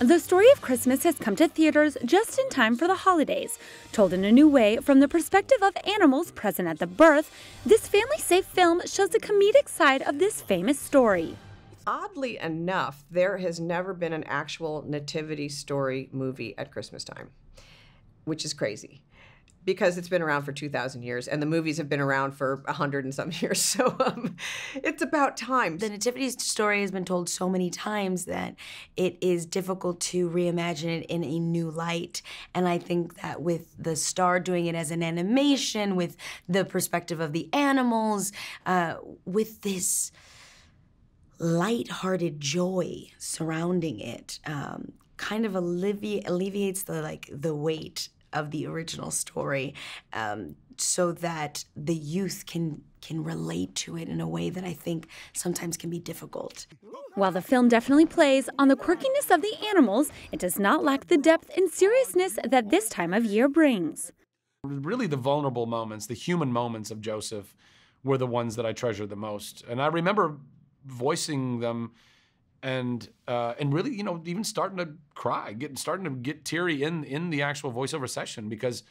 The story of Christmas has come to theaters just in time for the holidays. Told in a new way from the perspective of animals present at the birth, this family safe film shows the comedic side of this famous story. Oddly enough, there has never been an actual nativity story movie at Christmas time, which is crazy because it's been around for 2000 years and the movies have been around for 100 and some years. So um, it's about time. The nativity story has been told so many times that it is difficult to reimagine it in a new light. And i think that with the star doing it as an animation with the perspective of the animals uh, with this light-hearted joy surrounding it um, kind of allevi- alleviates the like the weight of the original story um, so that the youth can can relate to it in a way that I think sometimes can be difficult. While the film definitely plays on the quirkiness of the animals, it does not lack the depth and seriousness that this time of year brings. Really, the vulnerable moments, the human moments of Joseph, were the ones that I treasure the most. And I remember voicing them and uh, and really, you know, even starting to cry, getting starting to get teary in in the actual voiceover session because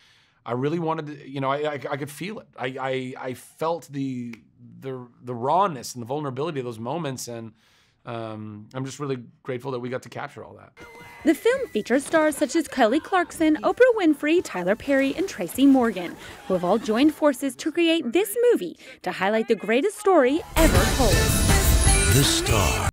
I really wanted to, you know, I, I, I could feel it. I, I I felt the the the rawness and the vulnerability of those moments, and um, I'm just really grateful that we got to capture all that. The film features stars such as Kelly Clarkson, Oprah Winfrey, Tyler Perry, and Tracy Morgan, who have all joined forces to create this movie to highlight the greatest story ever told. The Star.